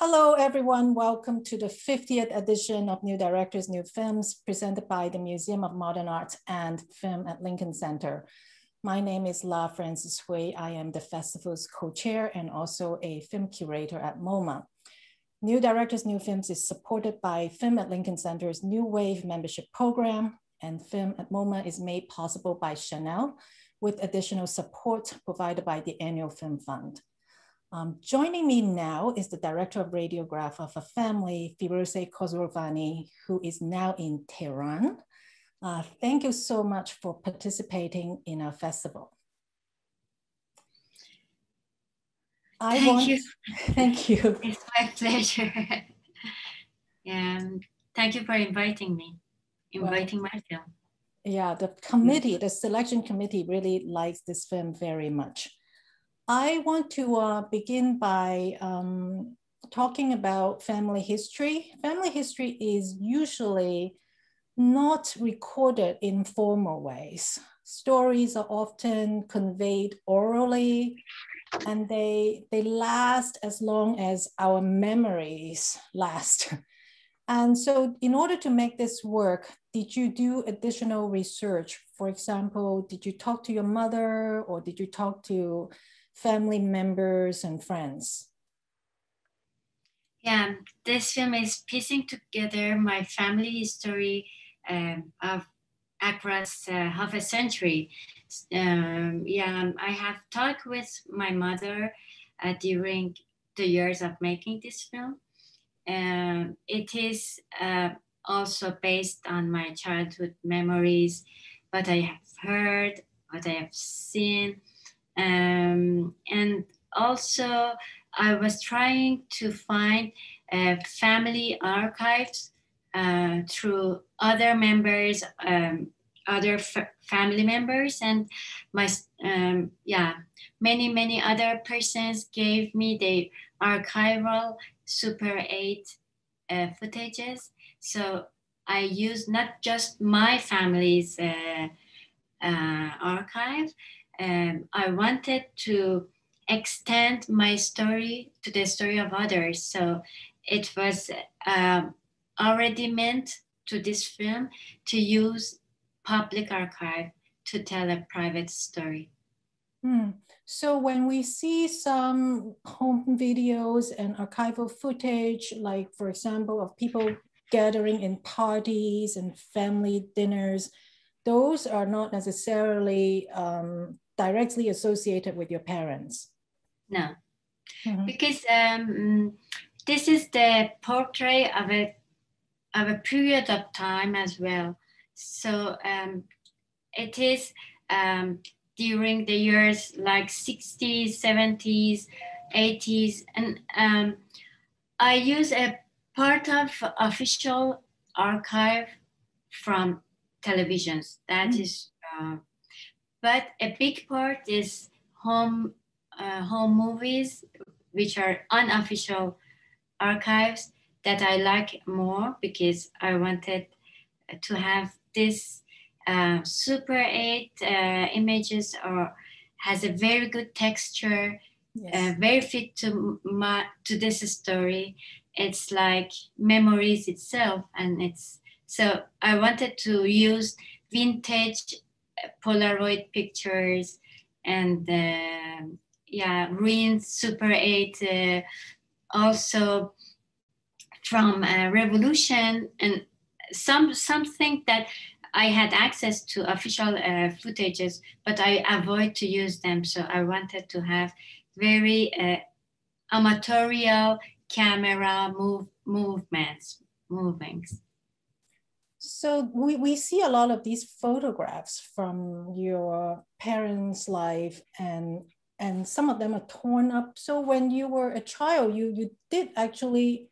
Hello, everyone. Welcome to the 50th edition of New Directors, New Films, presented by the Museum of Modern Art and Film at Lincoln Center. My name is La Frances Hui. I am the festival's co-chair and also a film curator at MoMA. New Directors, New Films is supported by Film at Lincoln Center's New Wave membership program, and Film at MoMA is made possible by Chanel with additional support provided by the Annual Film Fund. Um, joining me now is the director of radiograph of a family, Firouzeh Khosrovani, who is now in Tehran. Uh, thank you so much for participating in our festival. I thank want, you. Thank you. It's my pleasure. and thank you for inviting me, inviting well, my film. Yeah, the committee, the selection committee really likes this film very much. I want to uh, begin by um, talking about family history. Family history is usually not recorded in formal ways. Stories are often conveyed orally and they, they last as long as our memories last. And so in order to make this work, did you do additional research? For example, did you talk to your mother or did you talk to family members and friends? Yeah, this film is piecing together my family history um, of across uh, half a century. Um, yeah, I have talked with my mother uh, during the years of making this film. Um, it is uh, also based on my childhood memories, what I have heard, what I have seen, um, and also, I was trying to find uh, family archives uh, through other members, um, other family members, and my um, yeah, many many other persons gave me the archival Super 8 uh, footages. So I used not just my family's uh, uh, archive, um, I wanted to extend my story to the story of others. So it was um, already meant to this film to use public archive to tell a private story. Hmm. So when we see some home videos and archival footage, like for example, of people gathering in parties and family dinners, those are not necessarily um, directly associated with your parents? No, mm-hmm. because um, this is the portrait of a of a period of time as well. So um, it is um, during the years like 60s, 70s, 80s, and um, I use a part of official archive from televisions. That mm-hmm. is uh, but a big part is home uh, home movies, which are unofficial archives that I like more because I wanted to have this uh, Super 8 uh, images or has a very good texture, yes. uh, very fit to my, to this story. It's like memories itself, and it's so I wanted to use vintage Polaroid pictures and uh, yeah, green Super 8 uh, also from uh, Revolution and some something that I had access to official uh, footages, but I avoid to use them. So I wanted to have very uh, amatorial camera move movements, movements. So we, we see a lot of these photographs from your parents' life and and some of them are torn up. So when you were a child, you you did actually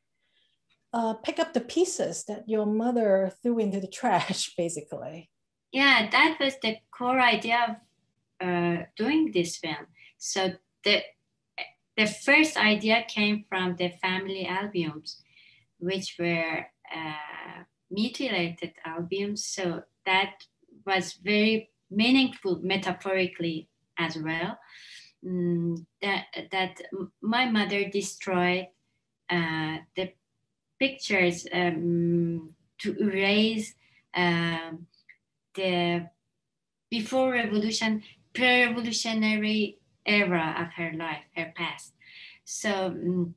uh, pick up the pieces that your mother threw into the trash, basically. Yeah, that was the core idea of uh, doing this film. So the the first idea came from the family albums, which were uh, mutilated albums. So that was very meaningful metaphorically as well. Mm, that, that my mother destroyed uh, the pictures um, to erase um, the before revolution, pre-revolutionary era of her life, her past. So um,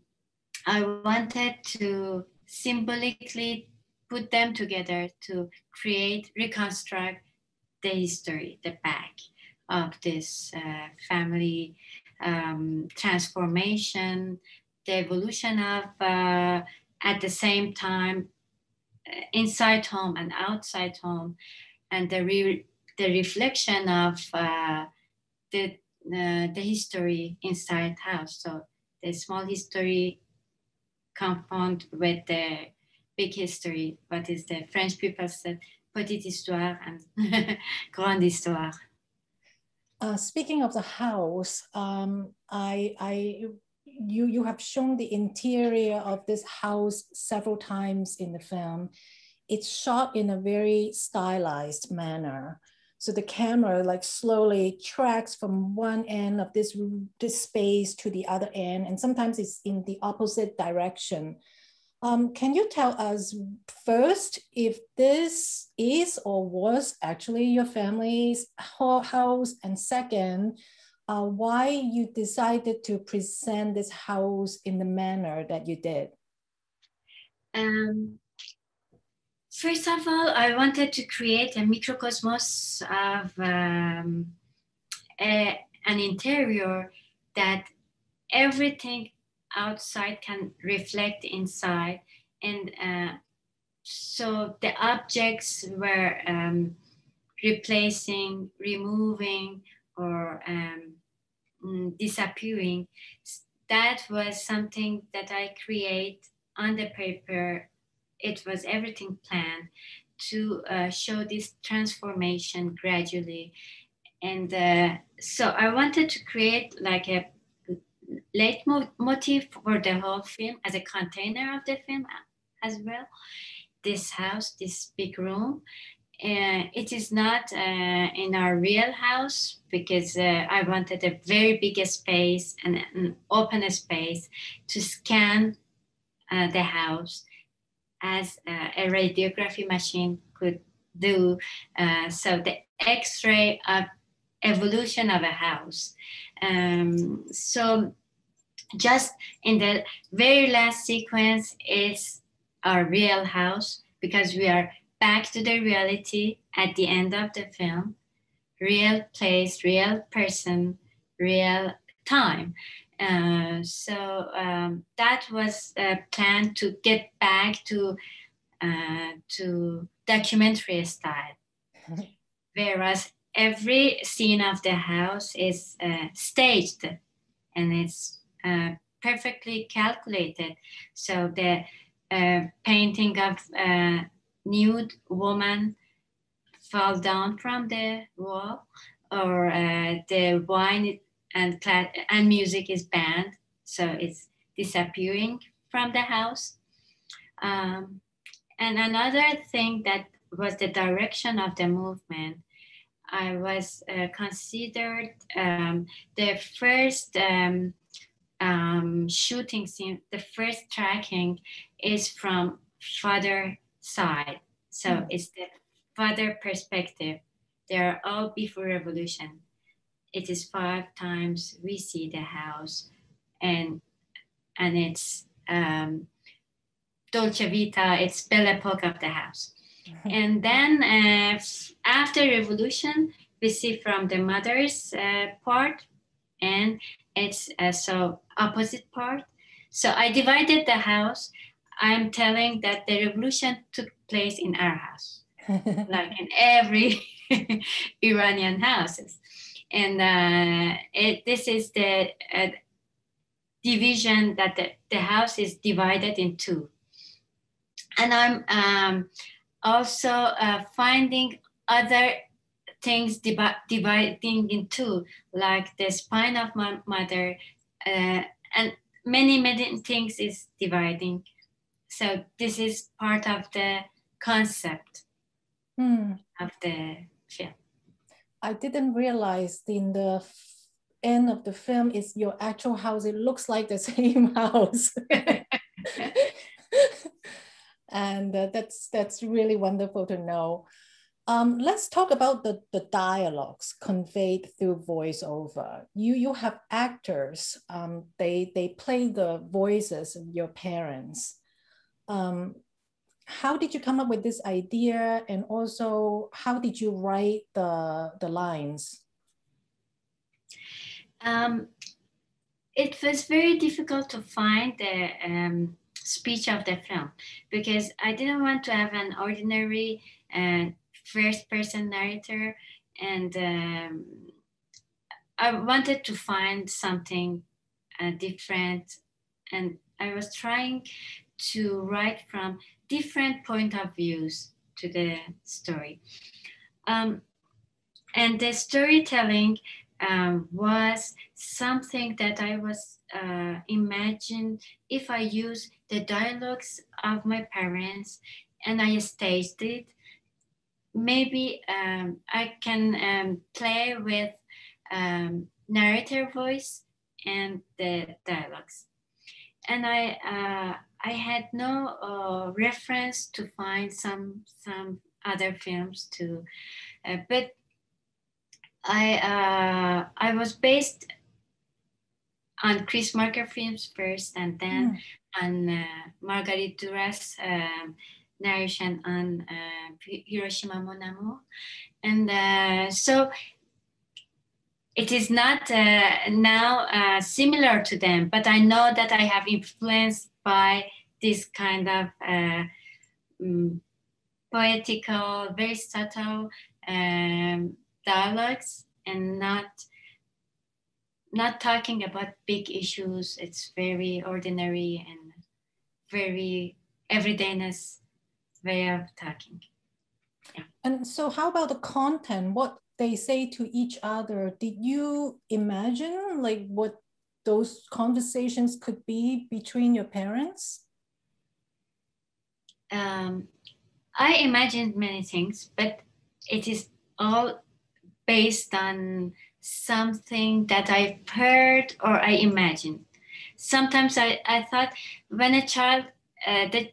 I wanted to symbolically put them together to create, reconstruct the history, the back of this uh, family um, transformation, the evolution of, uh, at the same time, uh, inside home and outside home, and the, re- the reflection of uh, the, uh, the history inside house. So the small history confront with the big history, what is the French people said, petite histoire and grande histoire. Uh, speaking of the house, um, I, I, you, you have shown the interior of this house several times in the film. It's shot in a very stylized manner. So the camera like slowly tracks from one end of this, this space to the other end, and sometimes it's in the opposite direction. Um, can you tell us first if this is or was actually your family's house, and second, uh, why you decided to present this house in the manner that you did? Um, first of all, I wanted to create a microcosmos of um, a, an interior that everything outside can reflect inside. And uh, so the objects were um, replacing removing or um, mm, disappearing. That was something that i create on the paper. It was everything planned to uh, show this transformation gradually. And uh, so i wanted to create like a leitmotif for the whole film as a container of the film as well. This house, this big room, uh, it is not uh, in our real house because uh, I wanted a very big space and an open space to scan uh, the house as uh, a radiography machine could do. Uh, so the X-ray of evolution of a house. Um, so just in the very last sequence is our real house because we are back to the reality at the end of the film. Real place real person real time. Uh, so um, that was a plan to get back to uh, to documentary style. Whereas every scene of the house is uh, staged and it's uh, perfectly calculated. So the uh, painting of a nude woman fall down from the wall, or uh, the wine and and music is banned, so it's disappearing from the house. Um, and another thing that was the direction of the movement. I was uh, considered um, the first um, um, shooting scene, the first tracking is from father side. So mm. it's the father perspective. They are all before revolution. It is five times we see the house and and it's um, Dolce Vita, it's Belle Epoque of the house. and then uh, after revolution, we see from the mother's uh, part and it's uh, so opposite part. So I divided the house. I'm telling that the revolution took place in our house, like in every Iranian houses. And uh, it, this is the uh, division that the, the house is divided in two. And I'm um, also uh, finding other things dividing in two, like the spine of my mother, uh, and many, many things is dividing. So this is part of the concept hmm. of the film. I didn't realize in the end of the film is your actual house. It looks like the same house. and uh, that's that's really wonderful to know. Um, let's talk about the, the dialogues conveyed through voiceover. You you have actors. Um, they they play the voices of your parents. Um, how did you come up with this idea, and also how did you write the the lines? Um, it was very difficult to find the um, speech of the film because I didn't want to have an ordinary uh, first person narrator and um, I wanted to find something uh, different and I was trying to write from different point of views to the story. Um, and the storytelling um, was something that I was uh, imagined if I use the dialogues of my parents and I staged it maybe um, I can um, play with um, narrator voice and the dialogues. And I, uh, I had no uh, reference to find some, some other films too, uh, but I, uh, I was based on Chris Marker films first and then mm. on uh, Marguerite Duras um, narration on uh, Hiroshima Mon Amour. And uh, so it is not uh, now similar to them, but I know that I have influenced by this kind of um, poetical, very subtle um, dialogues and not not talking about big issues. It's very ordinary and very everydayness way of talking. Yeah. And so, how about the content? What they say to each other? Did you imagine like what those conversations could be between your parents? Um, I imagined many things, but it is all based on something that I've heard or I imagined. Sometimes I, I thought when a child, uh, the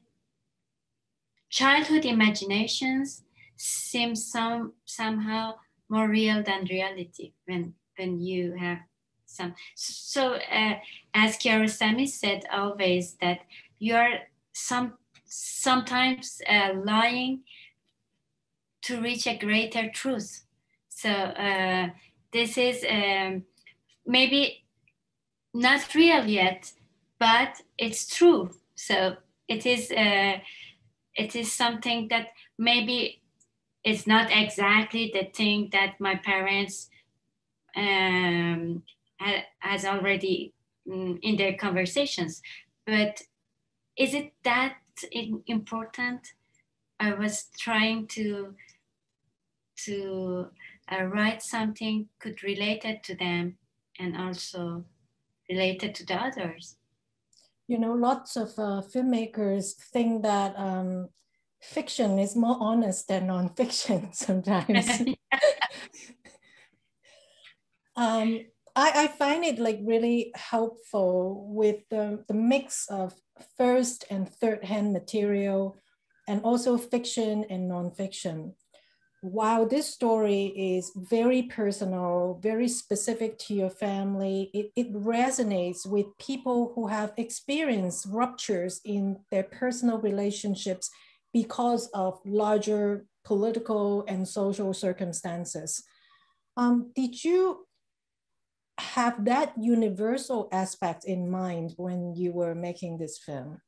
childhood imaginations seem some somehow more real than reality when when you have some. So uh, as Kiarostami said always that you're some sometimes uh, lying to reach a greater truth. So uh, this is um, maybe not real yet but it's true. So it is uh, it is something that maybe it's not exactly the thing that my parents um, ha, has already mm, in their conversations. But is it that important? I was trying to to uh, write something could relate it to them and also related to the others you know, lots of uh, filmmakers think that um, fiction is more honest than nonfiction sometimes. um, I, I find it like really helpful with the, the mix of first and third hand material and also fiction and nonfiction while this story is very personal, very specific to your family, it, it resonates with people who have experienced ruptures in their personal relationships because of larger political and social circumstances. Um, did you have that universal aspect in mind when you were making this film?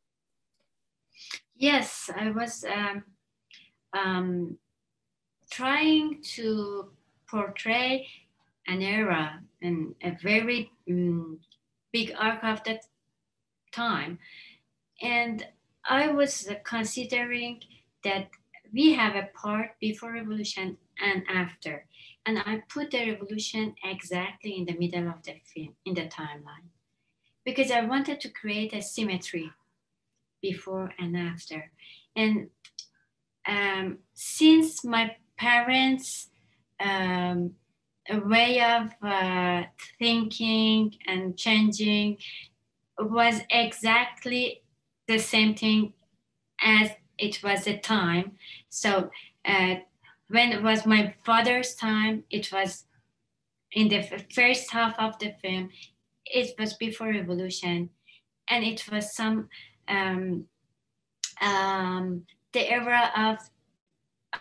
Yes, I was. Um, um, trying to portray an era and a very um, big arc of that time. And I was considering that we have a part before revolution and after. And I put the revolution exactly in the middle of the film, in the timeline, because I wanted to create a symmetry before and after. And um, since my parents' um, way of uh, thinking and changing was exactly the same thing as it was a time. So uh, when it was my father's time, it was in the first half of the film. It was before revolution, and it was some um, um, the era of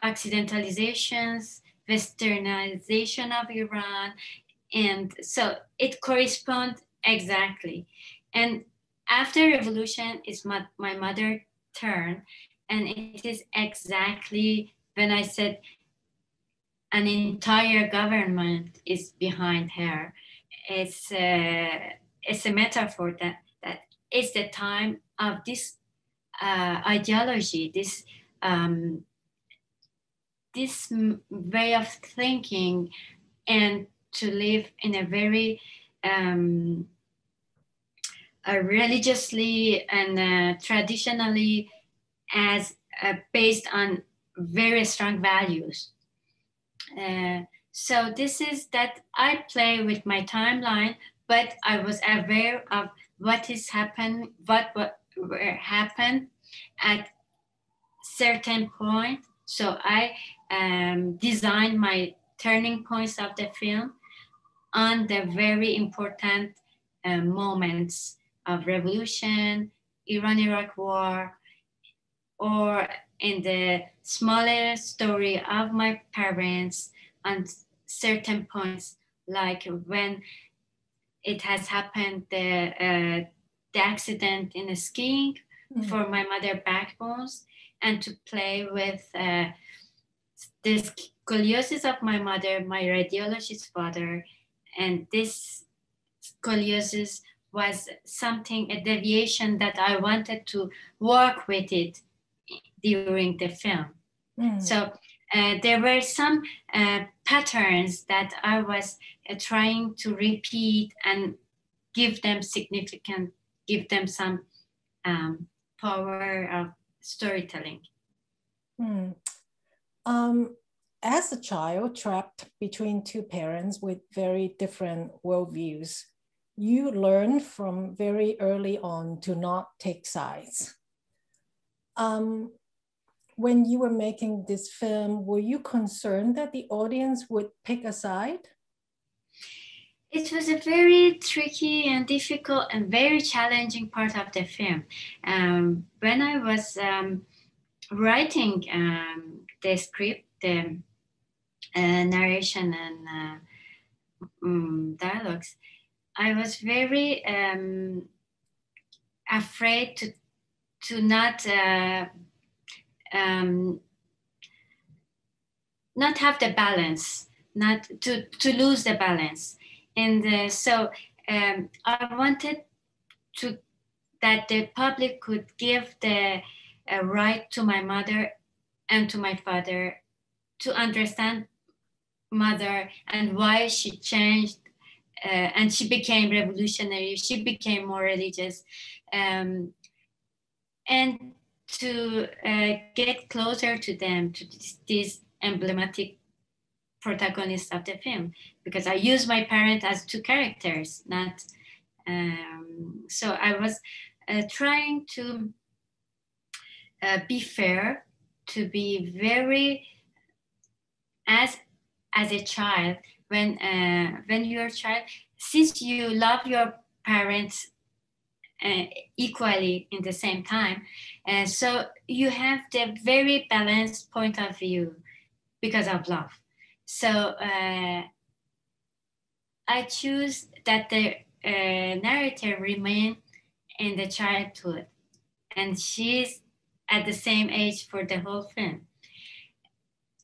occidentalizations, westernization of Iran, and so it corresponds exactly. And after revolution is my, my mother turn, and it is exactly when I said an entire government is behind her. It's a, it's a metaphor that that is the time of this uh, ideology, this um, this way of thinking, and to live in a very um, religiously and uh, traditionally as uh, based on very strong values. Uh, so this is that I play with my timeline, but I was aware of what is happen, what what happened at certain point. So I um, designed my turning points of the film on the very important uh, moments of revolution, Iran-Iraq war, or in the smaller story of my parents on certain points, like when it has happened, the, uh, the accident in the skiing mm-hmm. for my mother backbones, and to play with uh, the scoliosis of my mother, my radiologist father, and this scoliosis was something, a deviation that I wanted to work with it during the film. Mm. So uh, there were some uh, patterns that I was uh, trying to repeat and give them significant, give them some um, power of storytelling. Mm. Um, as a child trapped between two parents with very different worldviews, you learn from very early on to not take sides. Um, when you were making this film, were you concerned that the audience would pick a side? It was a very tricky and difficult and very challenging part of the film. Um, when I was um, writing um, the script, the uh, narration and um, dialogues, I was very um, afraid to to not uh, um, not have the balance, not to to lose the balance, and uh, so um, I wanted to that the public could give the uh, right to my mother and to my father to understand mother and why she changed uh, and she became revolutionary. She became more religious. Um, and to uh, get closer to them to these emblematic protagonists of the film because i use my parents as two characters not um, so i was uh, trying to uh, be fair to be very as as a child when uh, when you're a child since you love your parents uh, equally in the same time and uh, so you have the very balanced point of view because of love. So uh, i choose that the uh, narrator remain in the childhood and she's at the same age for the whole film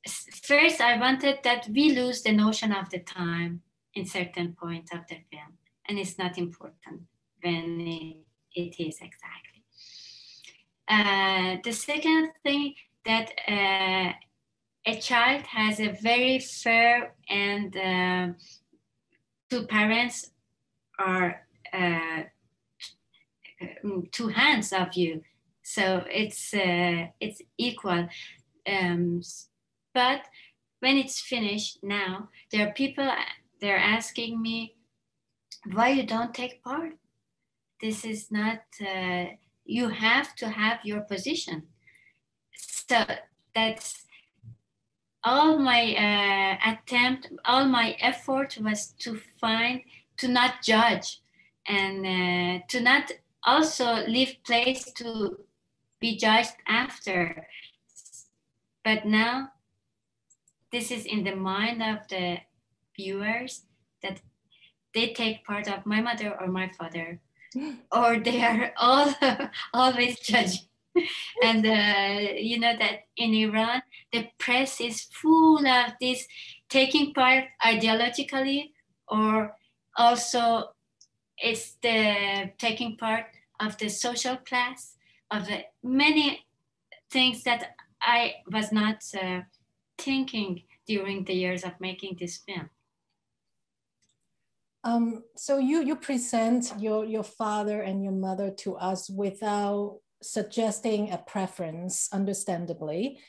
first I wanted that we lose the notion of the time in certain point of the film, and it's not important when it, is exactly. Uh, the second thing that uh, a child has a very fair and uh, two parents are uh, two hands of you, so it's uh, it's equal. Um, but when it's finished now, there are people they're asking me why you don't take part. This is not. Uh, you have to have your position. so that's all my uh, attempt, all my effort was to find, to not judge, and uh, to not also leave place to be judged after. But now, this is in the mind of the viewers that they take part of my mother or my father, or they are all always judging. and uh, you know that in Iran, the press is full of this taking part ideologically, or also it's the taking part of the social class, of the many things that I was not uh, thinking during the years of making this film. Um, so you you present your your father and your mother to us without suggesting a preference, understandably.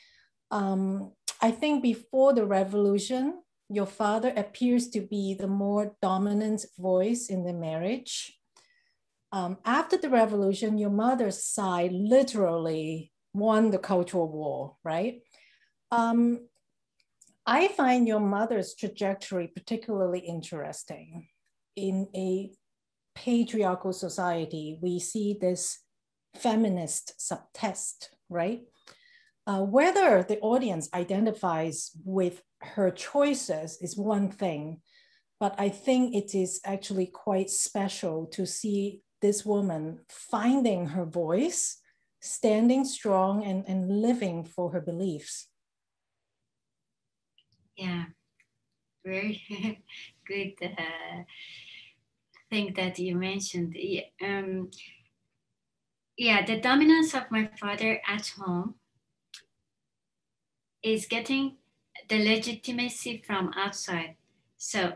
Um, I think before the revolution, your father appears to be the more dominant voice in the marriage. Um, after the revolution, your mother's side literally won the cultural war, right? Um, I find your mother's trajectory particularly interesting. In a patriarchal society, we see this feminist subtext, right? Uh, whether the audience identifies with her choices is one thing, but I think it is actually quite special to see this woman finding her voice, standing strong, and, and living for her beliefs. Yeah, very good uh, thing that you mentioned. Um, yeah, the dominance of my father at home is getting the legitimacy from outside. So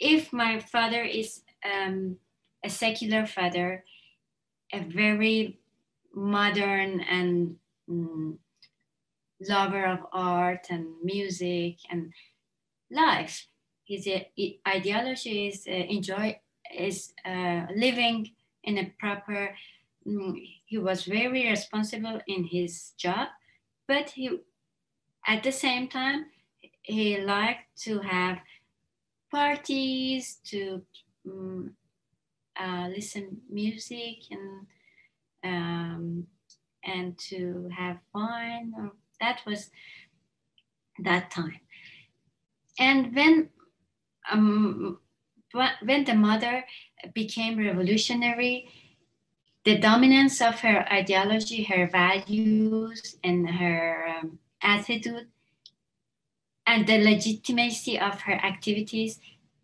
if my father is um, a secular father, a very modern and mm, lover of art and music and life, his ideology is uh, enjoy is uh, living in a proper Mm, he was very responsible in his job, but he, at the same time, he liked to have parties, to um, uh, listen music and um, and to have fun. That was that time. And when um, when the mother became revolutionary, the dominance of her ideology, her values, and her um, attitude, and the legitimacy of her activities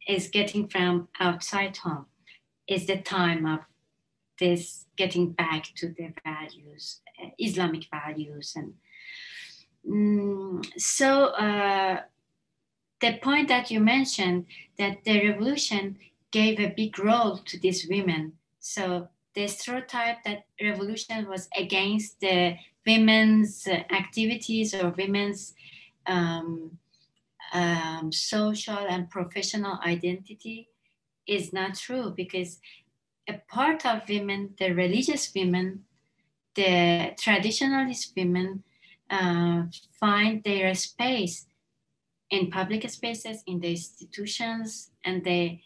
is getting from outside home. Is the time of this getting back to the values, uh, Islamic values, and mm, so uh, the point that you mentioned that the revolution gave a big role to these women. So the stereotype that revolution was against the women's activities or women's um, um, social and professional identity is not true because a part of women, the religious women, the traditionalist women, uh, find their space in public spaces, in the institutions, and they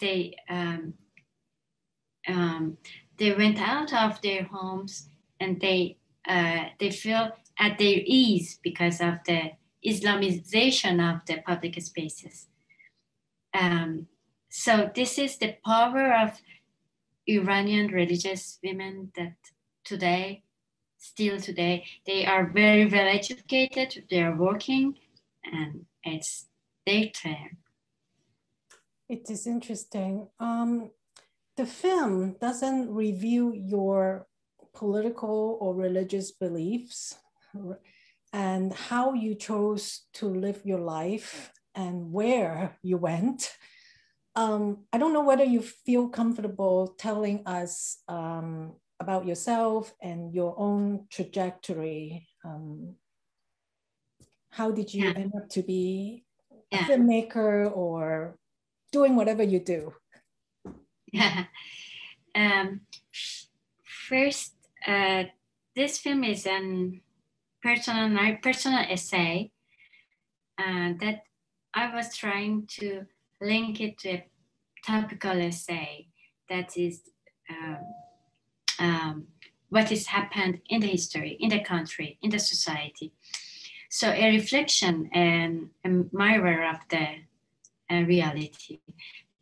they um, um, they went out of their homes and they uh, they feel at their ease because of the Islamization of the public spaces. Um, so this is the power of Iranian religious women that today, still today, they are very well educated, they are working, and it's their turn. It is interesting. Um, the film doesn't review your political or religious beliefs and how you chose to live your life and where you went. Um, I don't know whether you feel comfortable telling us um, about yourself and your own trajectory. Um, how did you yeah. end up to be yeah. a filmmaker or doing whatever you do? um, first, uh, this film is an personal personal essay uh, that I was trying to link it to a topical essay that is um, um, what has happened in the history, in the country, in the society. So a reflection and a mirror of the uh, reality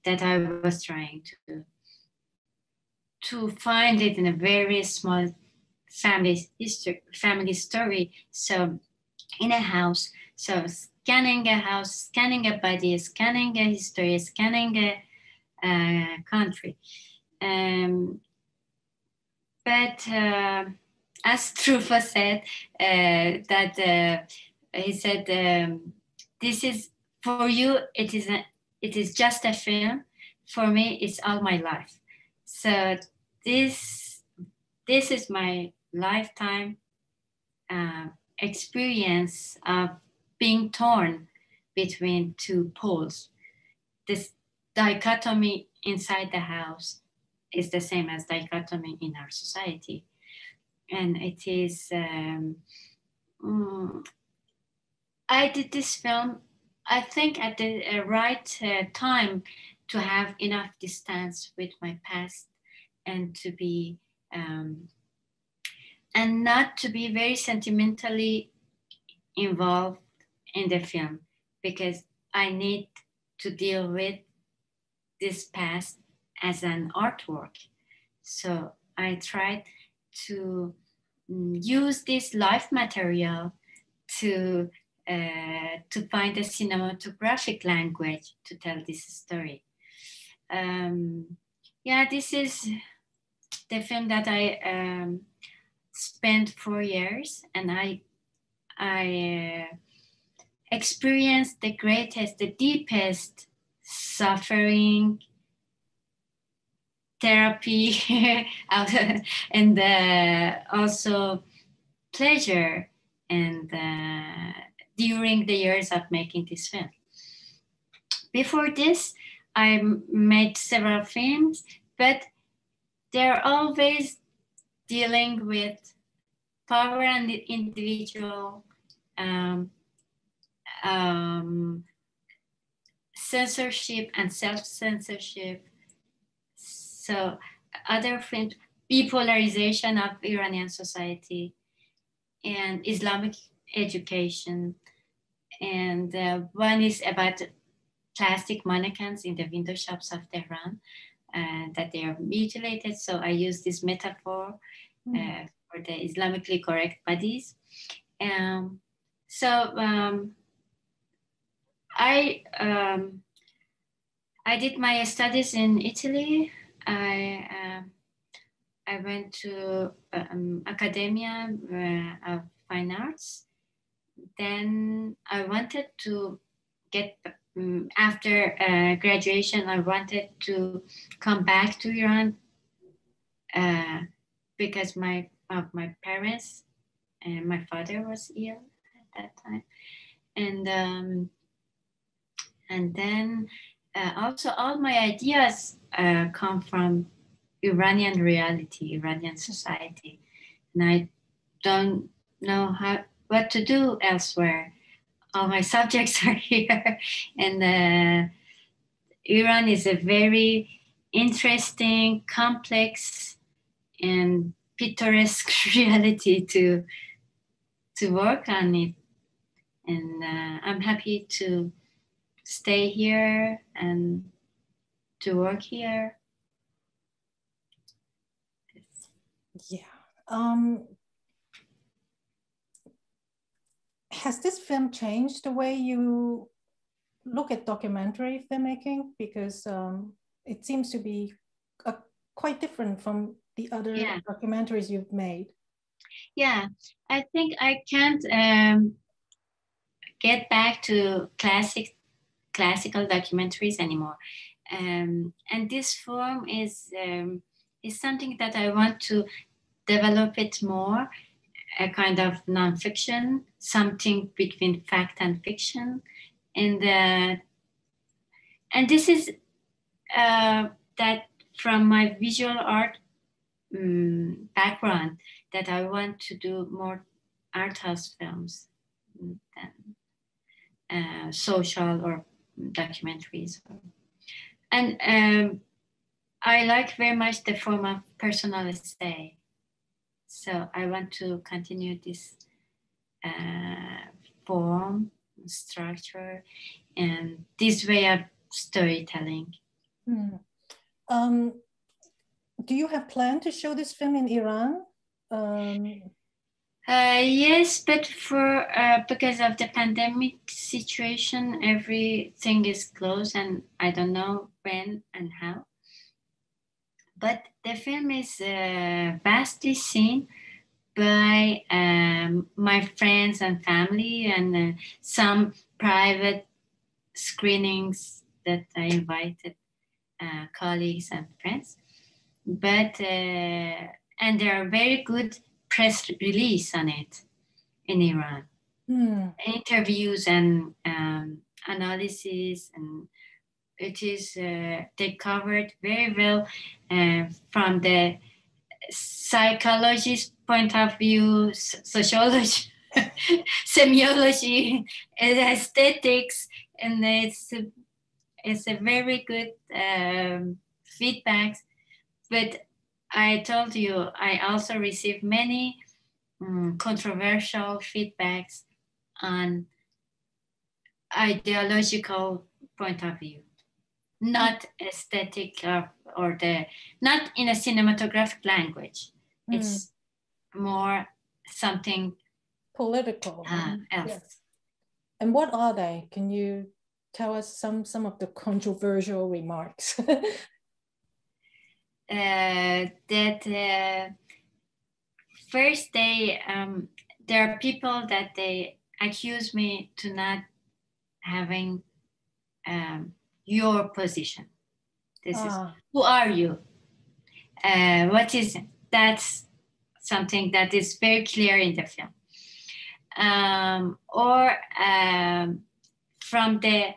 that I was trying to to find it in a very small family history, family story. So in a house, so scanning a house, scanning a body, scanning a history, scanning a, a country. Um, but uh, as Truffaut said, uh, that uh, he said, um, "This is for you. It is a, it is just a film. For me, it's all my life. So this this is my lifetime uh, experience of being torn between two poles. This dichotomy inside the house is the same as dichotomy in our society. And it is, um, mm, I did this film, I think at the uh, right uh, time to have enough distance with my past and to be, um, and not to be very sentimentally involved in the film because I need to deal with this past as an artwork. So I tried to mm, use this life material to uh, to find a cinematographic language to tell this story. Um, yeah, this is the film that I um, spent four years, and I I uh, experienced the greatest, the deepest suffering therapy and uh, also pleasure and uh, during the years of making this film. Before this, I made several films, but they're always dealing with power and individual um, um, censorship and self-censorship so other films, bipolarization of Iranian society and Islamic education. And uh, one is about plastic mannequins in the window shops of Tehran uh, that they are mutilated. So I use this metaphor mm. uh, for the Islamically correct bodies. Um, so um, I um, I did my studies in Italy I uh, I went to um, Academia uh, of Fine Arts. Then I wanted to get um, after uh, graduation. I wanted to come back to Iran uh, because my my parents and my father was ill at that time, and um, and then uh, also all my ideas uh, come from Iranian reality, Iranian society, and I don't know how what to do elsewhere. All my subjects are here, and uh, Iran is a very interesting, complex, and picturesque reality to to work on it. And uh, I'm happy to stay here and to work here. Yeah. Um, has this film changed the way you look at documentary filmmaking? Because um, it seems to be a, quite different from the other yeah. documentaries you've made. Yeah, I think I can't um, get back to classic classical documentaries anymore. Um, and this form is um, is something that I want to develop it more, a kind of nonfiction, something between fact and fiction, and uh, and this is uh, that from my visual art um, background that I want to do more art house films than uh, social or documentaries. And um, I like very much the form of personal essay. So I want to continue this uh, form, structure, and this way of storytelling. Hmm. Um, do you have plan to show this film in Iran? Um... Uh, yes, but for uh, because of the pandemic situation, everything is closed, and I don't know when and how. But the film is uh, vastly seen by um, my friends and family, and uh, some private screenings that I invited uh, colleagues and friends. But uh, and they are very good press release on it in Iran. Mm. Interviews and um, analysis, and it is uh, they covered very well uh, from the psychologist point of view, sociology, semiology, and aesthetics, and it's it's a very good um, feedback. But I told you, I also received many um, controversial feedbacks on ideological point of view, not aesthetic or, or the, not in a cinematographic language. Mm. It's more something political uh, else. Yes. And what are they? Can you tell us some some of the controversial remarks? uh, that uh, first they um, there are people that they accuse me to not having um, your position. This is ah. who are you? Uh, what is that's something that is very clear in the film. Um, or um, from the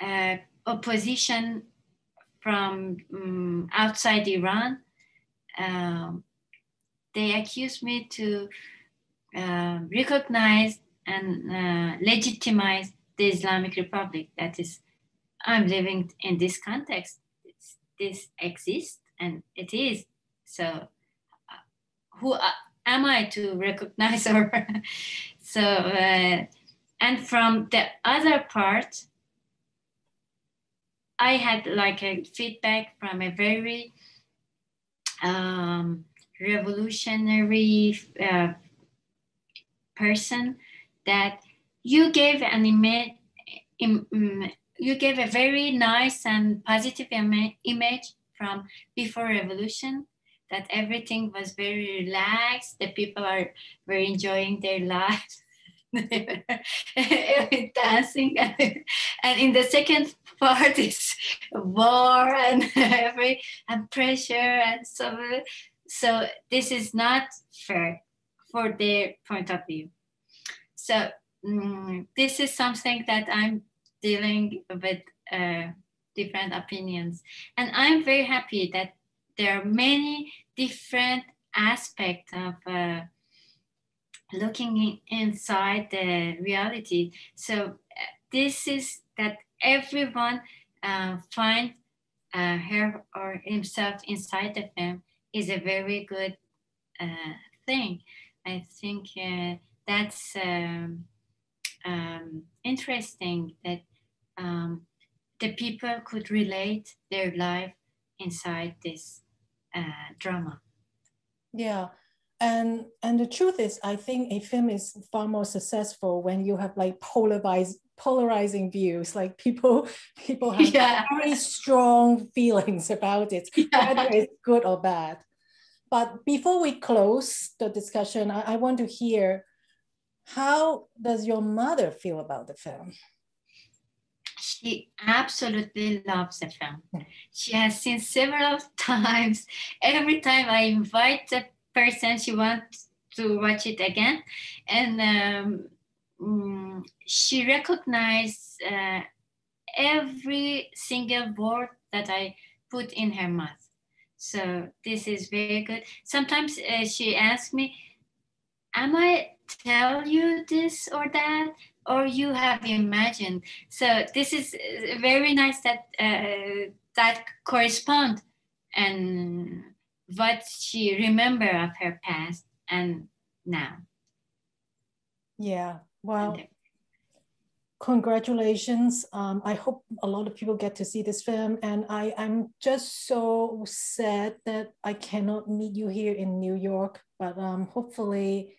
uh, opposition from um, outside Iran. Um, they accused me to uh, recognize and uh, legitimize the Islamic Republic. That is, I'm living in this context. It's, this exists and it is. So, uh, who am I to recognize or so? Uh, and from the other part, I had like a feedback from a very um, revolutionary uh, person that you gave an image, Im, um, you gave a very nice and positive Im- image from before revolution that everything was very relaxed the people are very enjoying their lives dancing. And in the second part is war and every and pressure and so so this is not fair for their point of view. So um, this is something that i'm dealing with uh, different opinions. And i'm very happy that there are many different aspects of uh, looking inside the reality. So uh, this is that everyone uh, find uh, her or himself inside the film is a very good uh, thing. I think uh, that's um, um, interesting that um, the people could relate their life inside this uh, drama. Yeah, and and the truth is i think a film is far more successful when you have like polarized polarizing views like people people have yeah. very strong feelings about it yeah. whether it's good or bad but before we close the discussion I, I want to hear how does your mother feel about the film she absolutely loves the film. Hmm. She has seen several times. Every time I invite the person she wants to watch it again. And um, mm, she recognized uh, every single word that i put in her mouth. So this is very good. Sometimes uh, she asks me am i tell you this or that, or you have imagined. So this is very nice that uh, that correspond. And what she remember of her past and now. Yeah. Well, congratulations. Um, I hope a lot of people get to see this film. And I, I'm just so sad that I cannot meet you here in New York, but um, hopefully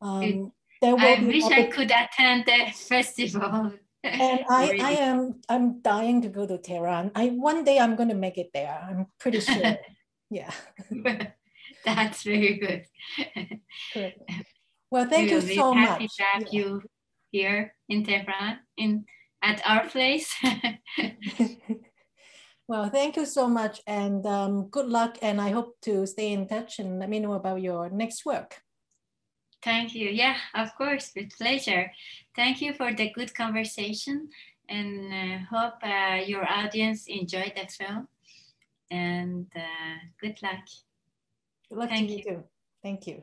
um, there will I wish I could attend the festival. and I, I am I'm dying to go to Tehran. I one day I'm gonna make it there. I'm pretty sure. yeah. That's very good. good. Well, thank you so happy much. To have yeah. you here in Tehran, in at our place. well, thank you so much, and um, good luck. And I hope to stay in touch and let me know about your next work. Thank you. Yeah, of course, with pleasure. Thank you for the good conversation, and uh, hope uh, your audience enjoyed the film. And uh, good luck. Good luck Thank to you, you too. Thank you.